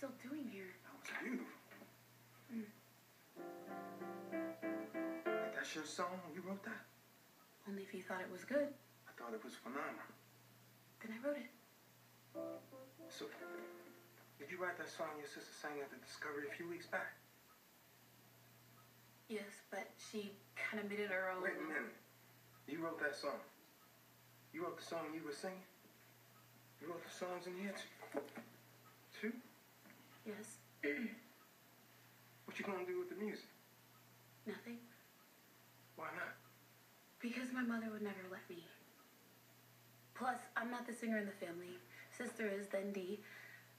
still doing here? That was beautiful. Mm. Like, that's your song? You wrote that? Only if you thought it was good. I thought it was phenomenal. Then I wrote it. So, did you write that song your sister sang at the Discovery a few weeks back? Yes, but she kind of made it her own. Wait a minute. You wrote that song. You wrote the song you were singing? You wrote the songs in here too? Too? Yes. What you gonna do with the music? Nothing. Why not? Because my mother would never let me. Plus, I'm not the singer in the family. Sister is, then Dee.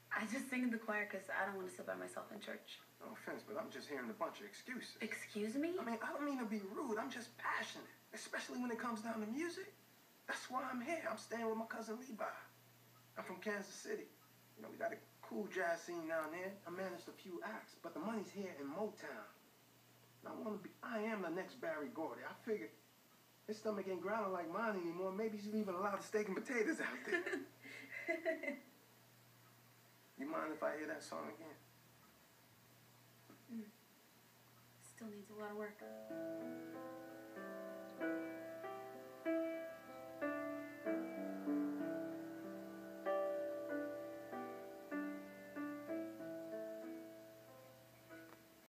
I just sing in the choir because I don't want to sit by myself in church. No offense, but I'm just hearing a bunch of excuses. Excuse me? I mean, I don't mean to be rude. I'm just passionate, especially when it comes down to music. That's why I'm here. I'm staying with my cousin Levi. I'm from Kansas City. You know, we got a cool jazz scene down there. I managed a few acts, but the money's here in Motown. And I want to be. I am the next Berry Gordy. I figured his stomach ain't growling like mine anymore. Maybe he's leaving a lot of steak and potatoes out there. you mind if I hear that song again? Mm. Still needs a lot of work.